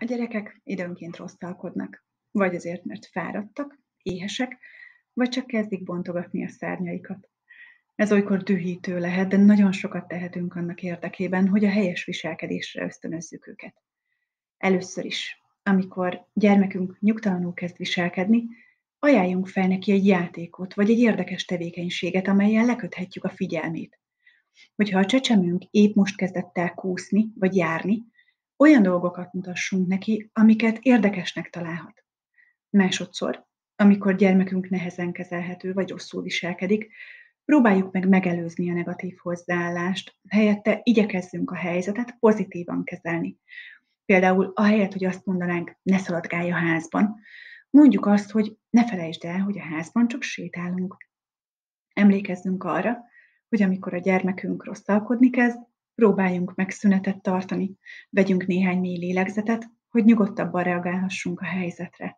A gyerekek időnként rosszalkodnak, vagy azért, mert fáradtak, éhesek, vagy csak kezdik bontogatni a szárnyaikat. Ez olykor dühítő lehet, de nagyon sokat tehetünk annak érdekében, hogy a helyes viselkedésre ösztönözzük őket. Először is, amikor gyermekünk nyugtalanul kezd viselkedni, ajánljunk fel neki egy játékot, vagy egy érdekes tevékenységet, amelyen leköthetjük a figyelmét. Hogyha a csecsemőnk épp most kezdett el kúszni, vagy járni, olyan dolgokat mutassunk neki, amiket érdekesnek találhat. Másodszor, amikor gyermekünk nehezen kezelhető vagy rosszul viselkedik, próbáljuk meg megelőzni a negatív hozzáállást, helyette igyekezzünk a helyzetet pozitívan kezelni. Például ahelyett, hogy azt mondanánk, ne szaladgálj a házban, mondjuk azt, hogy ne felejtsd el, hogy a házban csak sétálunk. Emlékezzünk arra, hogy amikor a gyermekünk rosszalkodni kezd, próbáljunk meg szünetet tartani, vegyünk néhány mély lélegzetet, hogy nyugodtabban reagálhassunk a helyzetre.